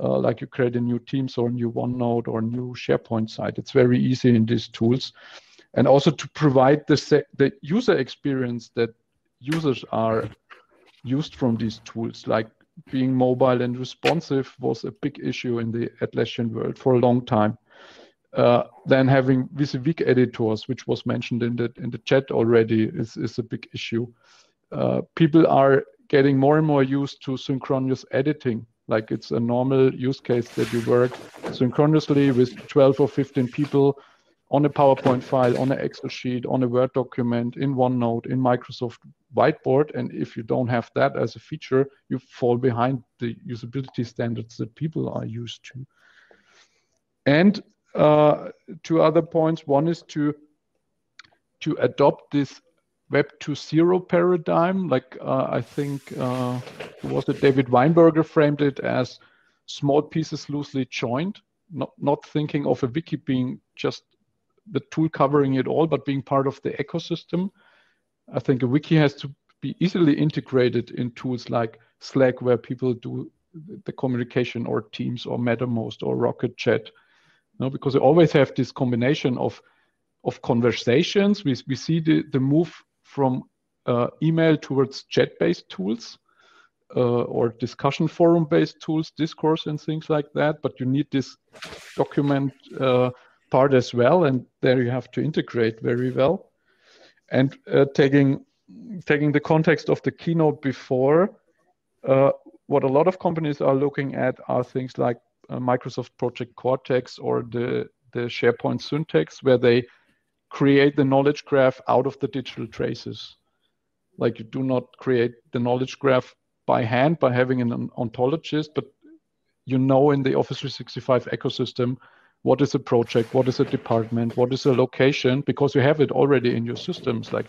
uh, like you create a new Teams or a new OneNote or a new SharePoint site. It's very easy in these tools. And also to provide the, the user experience that users are used from these tools, like being mobile and responsive was a big issue in the Atlassian world for a long time. Uh, then having WYSIWYG editors, which was mentioned in the in the chat already, is, is a big issue. Uh, people are getting more and more used to synchronous editing. Like it's a normal use case that you work synchronously with 12 or 15 people on a PowerPoint file, on an Excel sheet, on a Word document, in OneNote, in Microsoft Whiteboard. And if you don't have that as a feature, you fall behind the usability standards that people are used to. And uh, two other points. One is to to adopt this Web 2.0 paradigm. Like uh, I think uh, was it David Weinberger framed it as small pieces loosely joined, not not thinking of a wiki being just the tool covering it all, but being part of the ecosystem. I think a wiki has to be easily integrated in tools like Slack, where people do the communication, or Teams, or Mattermost, or Rocket Chat. You because we always have this combination of of conversations. We, we see the, the move from uh, email towards chat-based tools uh, or discussion forum-based tools, discourse and things like that. But you need this document uh, part as well, and there you have to integrate very well. And uh, taking taking the context of the keynote before, uh, what a lot of companies are looking at are things like uh, Microsoft Project Cortex or the the SharePoint Syntex, where they create the knowledge graph out of the digital traces. Like you do not create the knowledge graph by hand by having an ontologist, but you know in the Office 365 ecosystem what is a project, what is a department, what is a location, because you have it already in your systems like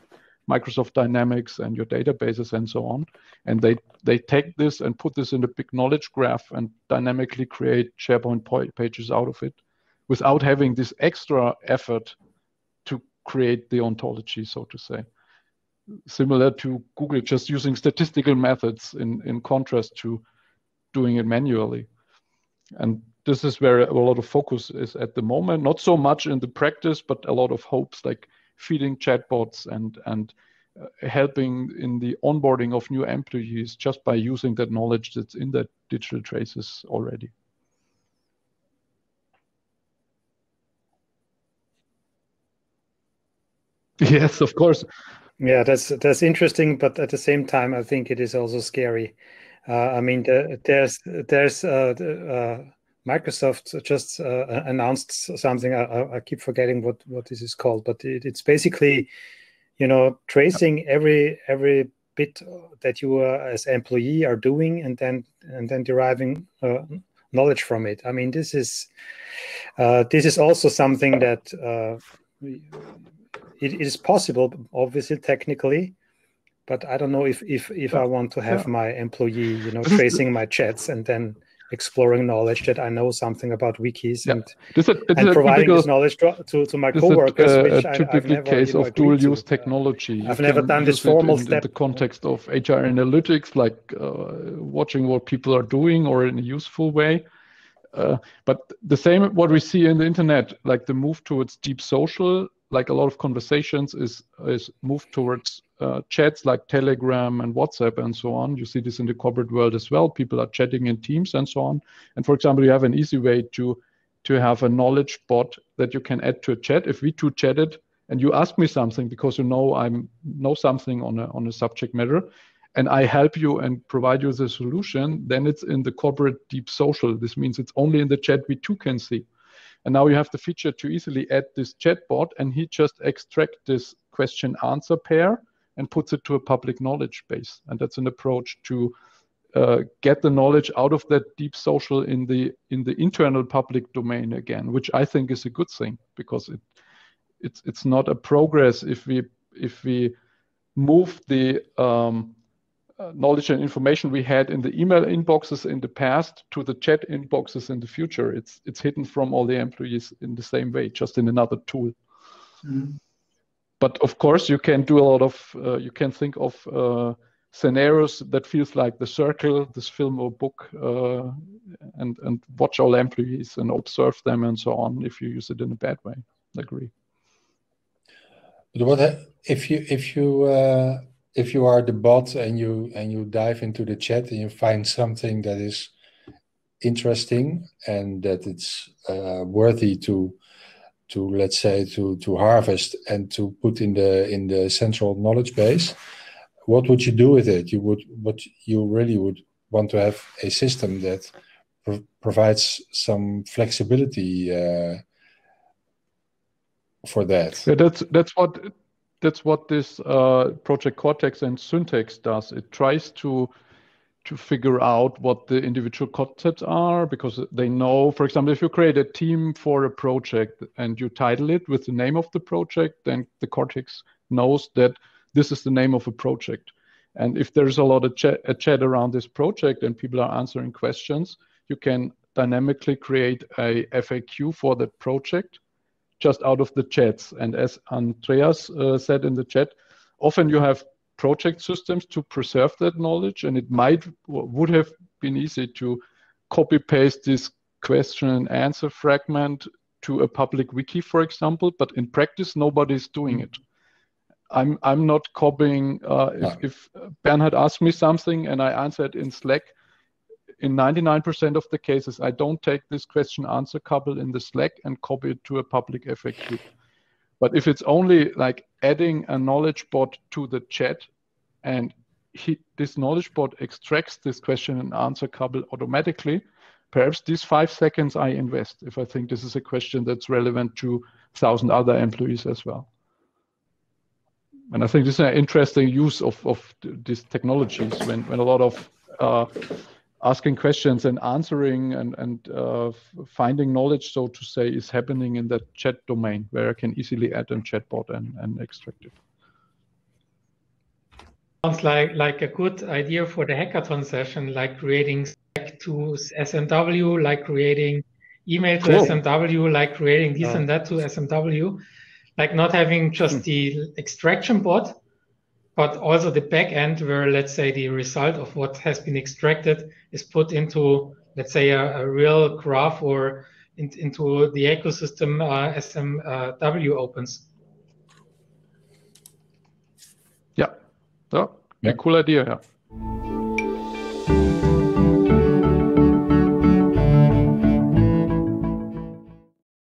Microsoft Dynamics and your databases and so on. And they, they take this and put this in a big knowledge graph and dynamically create SharePoint pages out of it without having this extra effort create the ontology, so to say. Similar to Google just using statistical methods in, in contrast to doing it manually. And this is where a lot of focus is at the moment. Not so much in the practice, but a lot of hopes like feeding chatbots and and uh, helping in the onboarding of new employees just by using that knowledge that's in that digital traces already. Yes, of course. Yeah, that's that's interesting, but at the same time, I think it is also scary. Uh, I mean, the, there's there's uh, uh, Microsoft just uh, announced something. I, I, keep forgetting what what this is called, but it, it's basically, you know, tracing every every bit that you uh, as employee are doing, and then and then deriving uh, knowledge from it. I mean, this is uh, this is also something that uh, it is possible, obviously technically, but I don't know if if if I want to have my employee, you know, tracing my chats and then exploring knowledge that I know something about wikis yeah. and, this is a, and providing typical, this knowledge to, to my coworkers. A, uh, a typical I, case you know, of dual use technology. I've never done this formal in, step. In the context of HR analytics, like uh, watching what people are doing or in a useful way. Uh, but the same what we see in the internet, like the move towards deep social, like a lot of conversations is is moved towards uh, chats like Telegram and WhatsApp and so on. You see this in the corporate world as well. People are chatting in teams and so on. And for example, you have an easy way to to have a knowledge bot that you can add to a chat. If we two chatted and you ask me something because you know I know something on a on a subject matter, and I help you and provide you the solution, then it's in the corporate deep social. This means it's only in the chat we two can see. And now you have the feature to easily add this chatbot, and he just extract this question answer pair and puts it to a public knowledge base. And that's an approach to uh, get the knowledge out of that deep social in the in the internal public domain again, which I think is a good thing because it it's it's not a progress if we if we move the um, knowledge and information we had in the email inboxes in the past to the chat inboxes in the future. It's it's hidden from all the employees in the same way, just in another tool. Mm-hmm. But of course, you can do a lot of. Uh, you can think of uh, scenarios that feels like the circle, this film or book, uh, and and watch all employees and observe them and so on. If you use it in a bad way, I agree. But what if you if you uh, if you are the bot and you and you dive into the chat and you find something that is interesting and that it's uh, worthy to to let's say to to harvest and to put in the in the central knowledge base what would you do with it? You would what you really would want to have a system that pro provides some flexibility uh, for that. Yeah, that's that's what that's what this uh, Project Cortex and Syntex does. It tries to to figure out what the individual concepts are because they know, for example, if you create a team for a project and you title it with the name of the project, then the Cortex knows that this is the name of a project. And if there's a lot of chat, a chat around this project and people are answering questions, you can dynamically create a FAQ for that project just out of the chats. And as Andreas uh, said in the chat, often you have project systems to preserve that knowledge, and it might would have been easy to copy paste this question and answer fragment to a public wiki, for example. But in practice, nobody's doing it. I'm I'm not copying. Uh, if, if Bernhard asked me something and I answered in Slack, in 99% of the cases, I don't take this question answer couple in the Slack and copy it to a public FAQ. But if it's only like adding a knowledge bot to the chat and he, this knowledge bot extracts this question and answer couple automatically, perhaps these five seconds I invest if I think this is a question that's relevant to thousand other employees as well. And I think this is an interesting use of, of these technologies when, when a lot of uh, asking questions and answering and, and uh, finding knowledge, so to say, is happening in that chat domain where I can easily add a chatbot and, and extract it. Sounds like, like a good idea for the hackathon session, like creating Slack to SMW, like creating email to cool. SMW, like creating this and that to SMW, like not having just hmm. the extraction bot, but also the back end where let's say the result of what has been extracted is put into let's say a, a real graph or in, into the ecosystem uh, SMW opens. Yeah, so yeah. cool idea. Yeah.